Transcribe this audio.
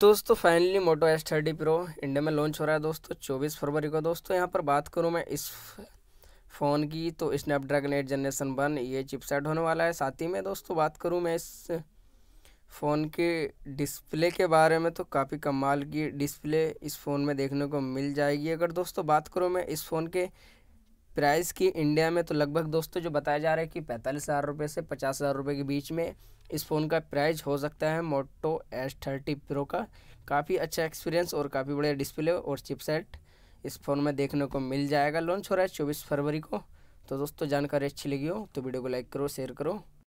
दोस्तों finally Moto S thirty pro India में launch हो रहा है दोस्तों, चौबीस फरवरी को। दोस्तों, यहाँ पर बात करूँ मैं इस फ़ोन की तो स्नैपड्रैगन एट जनरेशन वन ये चिपसेट होने वाला है। साथ ही में दोस्तों, बात करूँ मैं इस फ़ोन के डिस्प्ले के बारे में तो काफ़ी कमाल की डिस्प्ले इस फ़ोन में देखने को मिल जाएगी। अगर दोस्तों, बात करूँ मैं इस फ़ोन के प्राइस की इंडिया में तो लगभग दोस्तों जो बताया जा रहा है कि पैंतालीस हज़ार रुपये से पचास हज़ार रुपये के बीच में इस फ़ोन का प्राइस हो सकता है मोटो एस थर्टी प्रो का। काफ़ी अच्छा एक्सपीरियंस और काफ़ी बड़े डिस्प्ले और चिपसेट इस फ़ोन में देखने को मिल जाएगा। लॉन्च हो रहा है चौबीस फरवरी को। तो दोस्तों जानकारी अच्छी लगी हो तो वीडियो को लाइक करो शेयर करो।